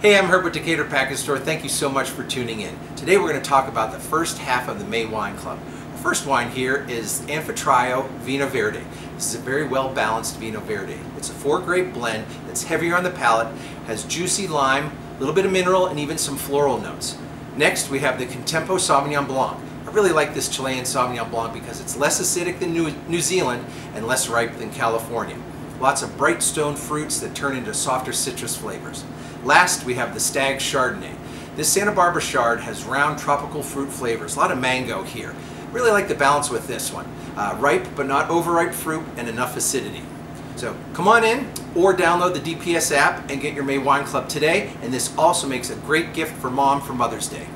Hey, I'm Herbert Decatur Package Store. Thank you so much for tuning in. Today we're going to talk about the first half of the May Wine Club. The first wine here is Anfitrião Vinho Verde. This is a very well balanced Vinho Verde. It's a four grape blend that's heavier on the palate, has juicy lime, a little bit of mineral, and even some floral notes. Next we have the Contempo Sauvignon Blanc. I really like this Chilean Sauvignon Blanc because it's less acidic than New, New Zealand and less ripe than California. Lots of bright stone fruits that turn into softer citrus flavors. Last, we have the Stag Chardonnay. This Santa Barbara Chard has round tropical fruit flavors, a lot of mango here. Really like the balance with this one. Uh, ripe but not overripe fruit and enough acidity. So come on in or download the DPS app and get your May Wine Club today. And this also makes a great gift for mom for Mother's Day.